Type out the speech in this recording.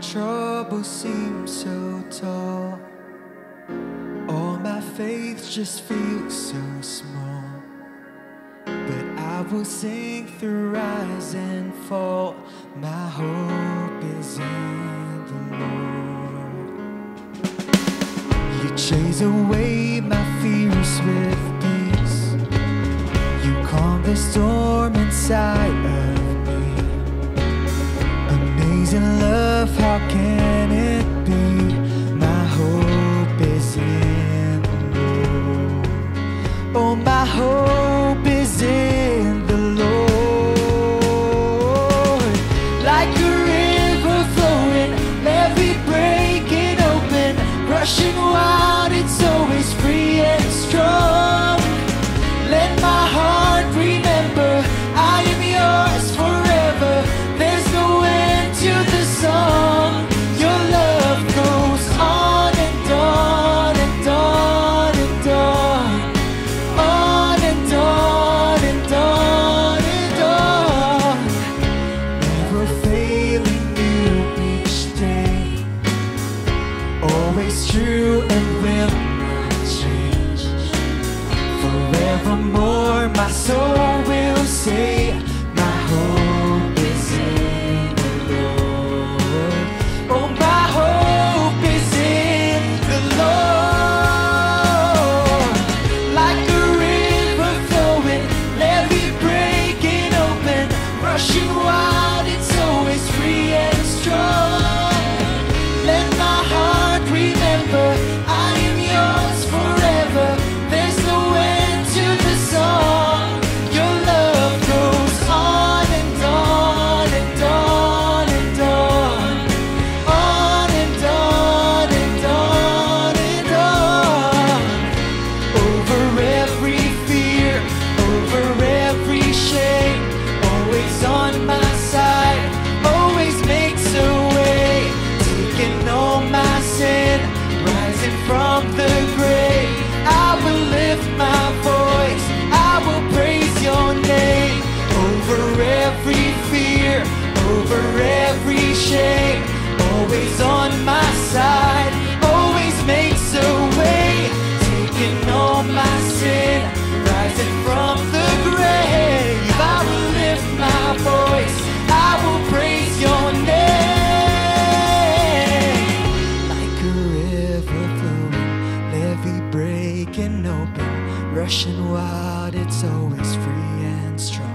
troubles seems so tall. All my faith just feels so small. But I will sing through rise and fall. My hope is in the Lord. You chase away my fears with peace. You calm the storm inside of me. Amazing love, how can it be? My hope is in you. Oh, my Forevermore, my soul will say, shame, always on my side, always makes a way, taking all my sin, rising from the grave. I will lift my voice, I will praise your name. Like a river flowing, levee breaking open, rushing wild, it's always free and strong.